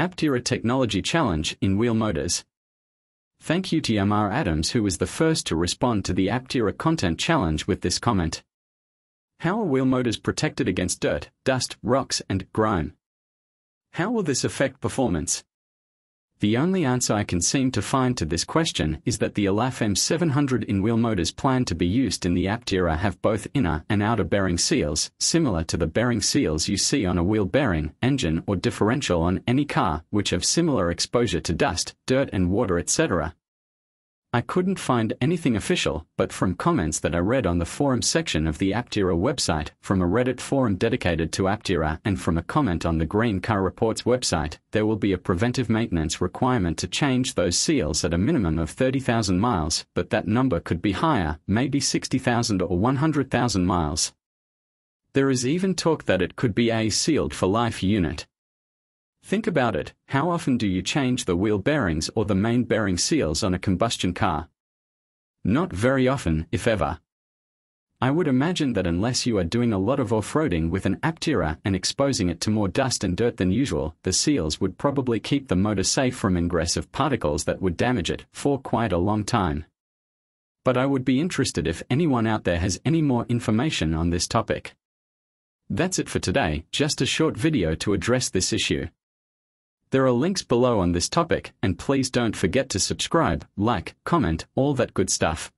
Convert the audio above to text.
Aptera Technology Challenge in Wheel Motors. Thank you to Jamar Adams who was the first to respond to the Aptera Content Challenge with this comment. How are wheel motors protected against dirt, dust, rocks, and grime? How will this affect performance? The only answer I can seem to find to this question is that the Elaphe M700 in-wheel motors planned to be used in the Aptera have both inner and outer bearing seals, similar to the bearing seals you see on a wheel bearing, engine or differential on any car, which have similar exposure to dust, dirt and water etc. I couldn't find anything official, but from comments that I read on the forum section of the Aptera website, from a Reddit forum dedicated to Aptera, and from a comment on the Green Car Reports website, there will be a preventive maintenance requirement to change those seals at a minimum of 30,000 miles, but that number could be higher, maybe 60,000 or 100,000 miles. There is even talk that it could be a sealed for life unit. Think about it, how often do you change the wheel bearings or the main bearing seals on a combustion car? Not very often, if ever. I would imagine that unless you are doing a lot of off-roading with an Aptera and exposing it to more dust and dirt than usual, the seals would probably keep the motor safe from ingress of particles that would damage it for quite a long time. But I would be interested if anyone out there has any more information on this topic. That's it for today, just a short video to address this issue. There are links below on this topic, and please don't forget to subscribe, like, comment, all that good stuff.